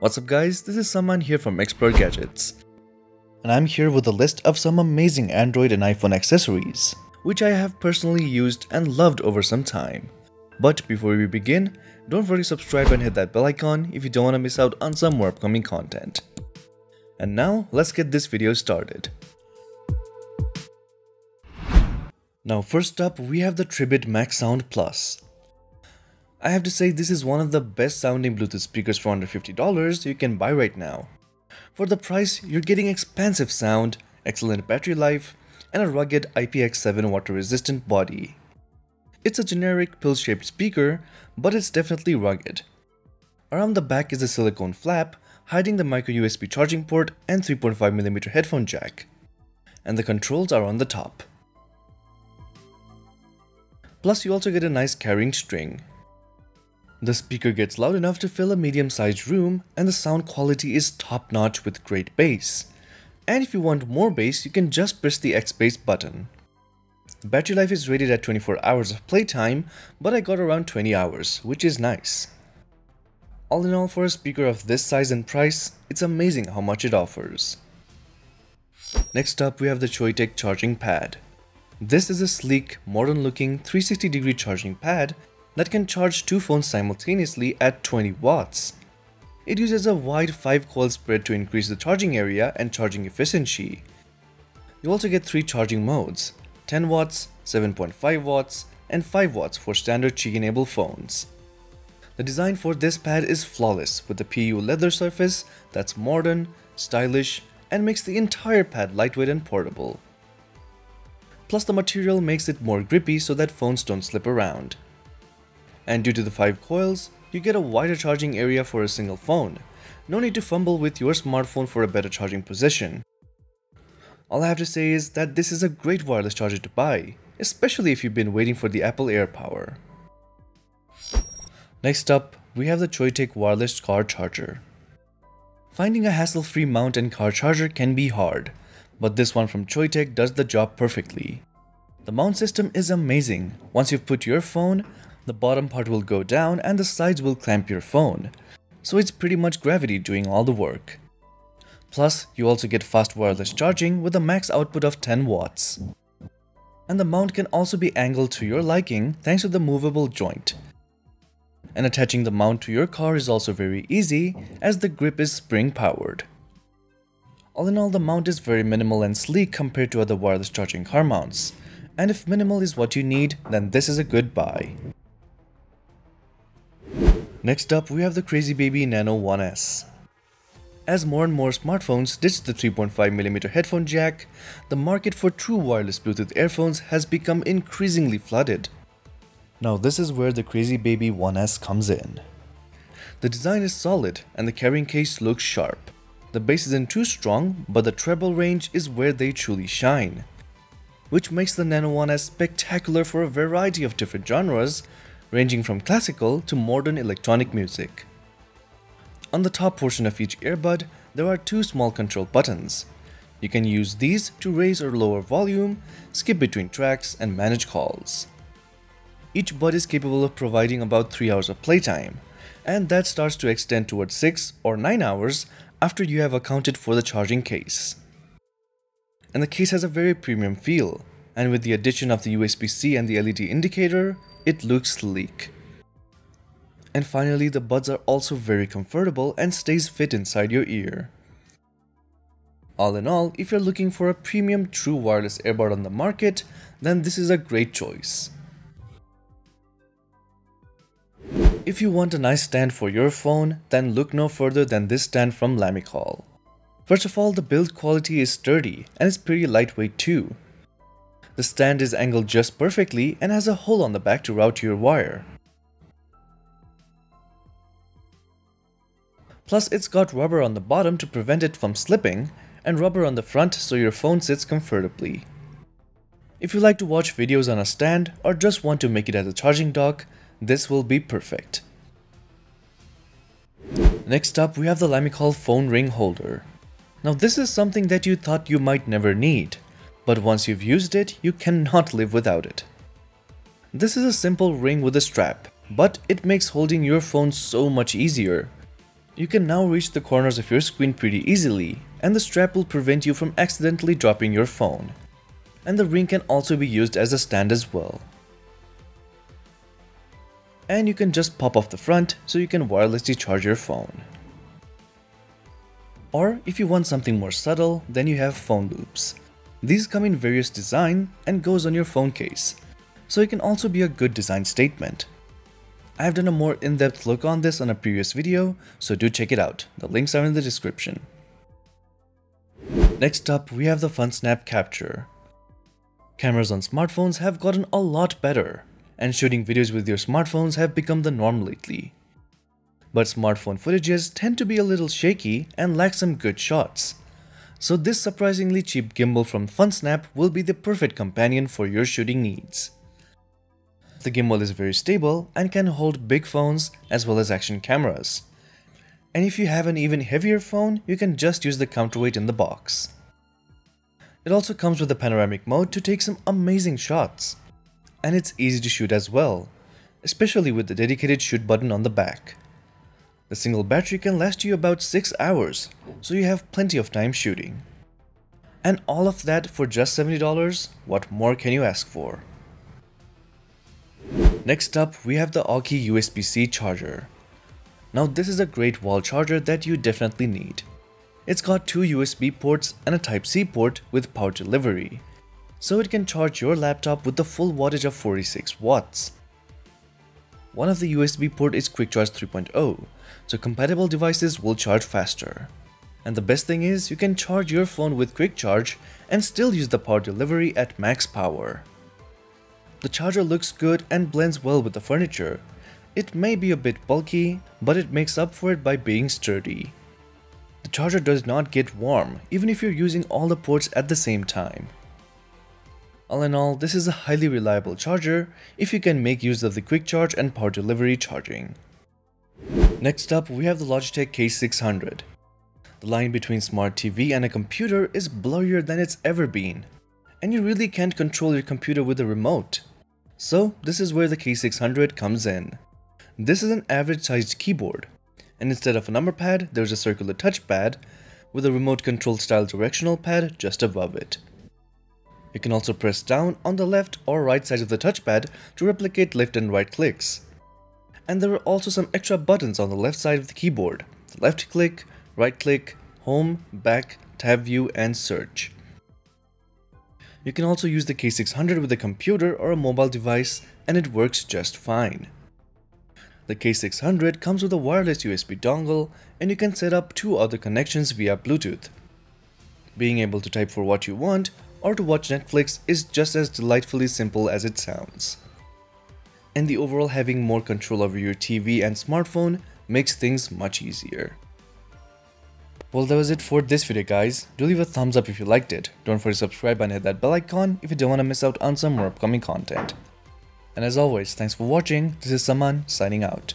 What's up guys, this is Saman here from Explore Gadgets. And I'm here with a list of some amazing Android and iPhone accessories, which I have personally used and loved over some time. But before we begin, don't forget to subscribe and hit that bell icon if you don't want to miss out on some more upcoming content. And now, let's get this video started. Now first up, we have the Tribit Max Sound Plus. I have to say this is one of the best sounding Bluetooth speakers for under $50 you can buy right now. For the price, you're getting expansive sound, excellent battery life, and a rugged IPX7 water resistant body. It's a generic pill-shaped speaker, but it's definitely rugged. Around the back is a silicone flap, hiding the micro USB charging port and 3.5mm headphone jack. And the controls are on the top. Plus you also get a nice carrying string. The speaker gets loud enough to fill a medium-sized room and the sound quality is top-notch with great bass. And if you want more bass, you can just press the X bass button. Battery life is rated at 24 hours of playtime, but I got around 20 hours, which is nice. All in all, for a speaker of this size and price, it's amazing how much it offers. Next up, we have the Choetech charging pad. This is a sleek, modern looking 360 degree charging pad that can charge two phones simultaneously at 20 watts. It uses a wide 5 coil spread to increase the charging area and charging efficiency. You also get 3 charging modes, 10 watts, 7.5 watts, and 5 watts for standard Qi enabled phones. The design for this pad is flawless with a PU leather surface that's modern, stylish, and makes the entire pad lightweight and portable. Plus the material makes it more grippy so that phones don't slip around and due to the 5 coils, you get a wider charging area for a single phone. No need to fumble with your smartphone for a better charging position. All I have to say is that this is a great wireless charger to buy, especially if you've been waiting for the Apple AirPower. Next up, we have the Choetech wireless car charger. Finding a hassle-free mount and car charger can be hard, but this one from Choetech does the job perfectly. The mount system is amazing. Once you've put your phone, the bottom part will go down and the sides will clamp your phone. So it's pretty much gravity doing all the work. Plus, you also get fast wireless charging with a max output of 10 watts. And the mount can also be angled to your liking thanks to the movable joint. And attaching the mount to your car is also very easy as the grip is spring powered. All in all, the mount is very minimal and sleek compared to other wireless charging car mounts. And if minimal is what you need, then this is a good buy. Next up, we have the Crazy Baby Nano 1S. As more and more smartphones ditch the 3.5mm headphone jack, the market for true wireless Bluetooth earphones has become increasingly flooded. Now this is where the Crazy Baby 1S comes in. The design is solid and the carrying case looks sharp. The bass isn't too strong, but the treble range is where they truly shine. Which makes the Nano 1S spectacular for a variety of different genres, ranging from classical to modern electronic music. On the top portion of each earbud, there are two small control buttons. You can use these to raise or lower volume, skip between tracks, and manage calls. Each bud is capable of providing about 3 hours of playtime, and that starts to extend towards 6 or 9 hours after you have accounted for the charging case. And the case has a very premium feel, and with the addition of the USB-C and the LED indicator, it looks sleek. And finally, the buds are also very comfortable and stays fit inside your ear. All in all, if you're looking for a premium true wireless earbud on the market, then this is a great choice. If you want a nice stand for your phone, then look no further than this stand from Lamicall. First of all, the build quality is sturdy and it's pretty lightweight too. The stand is angled just perfectly and has a hole on the back to route your wire. Plus it's got rubber on the bottom to prevent it from slipping and rubber on the front so your phone sits comfortably. If you like to watch videos on a stand or just want to make it as a charging dock, this will be perfect. Next up we have the Lamicall phone ring holder. Now this is something that you thought you might never need but once you've used it, you cannot live without it. This is a simple ring with a strap, but it makes holding your phone so much easier. You can now reach the corners of your screen pretty easily, and the strap will prevent you from accidentally dropping your phone. And the ring can also be used as a stand as well. And you can just pop off the front so you can wirelessly charge your phone. Or if you want something more subtle, then you have phone loops. These come in various design and goes on your phone case, so it can also be a good design statement. I have done a more in-depth look on this on a previous video, so do check it out. The links are in the description. Next up, we have the FunSnap Capture. Cameras on smartphones have gotten a lot better, and shooting videos with your smartphones have become the norm lately. But smartphone footages tend to be a little shaky and lack some good shots. So this surprisingly cheap gimbal from FunSnap will be the perfect companion for your shooting needs. The gimbal is very stable and can hold big phones as well as action cameras. And if you have an even heavier phone, you can just use the counterweight in the box. It also comes with a panoramic mode to take some amazing shots. And it's easy to shoot as well, especially with the dedicated shoot button on the back. The single battery can last you about 6 hours, so you have plenty of time shooting. And all of that for just $70? What more can you ask for? Next up, we have the Aukey USB-C charger. Now this is a great wall charger that you definitely need. It's got two USB ports and a Type-C port with power delivery, so it can charge your laptop with the full wattage of 46 watts. One of the USB port is QuickCharge 3.0, so compatible devices will charge faster. And the best thing is, you can charge your phone with quick charge and still use the power delivery at max power. The charger looks good and blends well with the furniture. It may be a bit bulky, but it makes up for it by being sturdy. The charger does not get warm, even if you're using all the ports at the same time. All in all, this is a highly reliable charger if you can make use of the quick charge and power delivery charging. Next up, we have the Logitech K600. The line between smart TV and a computer is blurrier than it's ever been, and you really can't control your computer with a remote. So this is where the K600 comes in. This is an average sized keyboard, and instead of a number pad, there's a circular touchpad with a remote control style directional pad just above it. You can also press down on the left or right side of the touchpad to replicate left and right clicks. And there are also some extra buttons on the left side of the keyboard. Left click, right click, home, back, tab view and search. You can also use the K600 with a computer or a mobile device and it works just fine. The K600 comes with a wireless USB dongle and you can set up two other connections via Bluetooth. Being able to type for what you want or to watch Netflix is just as delightfully simple as it sounds. And the overall having more control over your TV and smartphone makes things much easier. Well that was it for this video guys, do leave a thumbs up if you liked it, don't forget to subscribe and hit that bell icon if you don't want to miss out on some more upcoming content. And as always, thanks for watching, this is Saman signing out.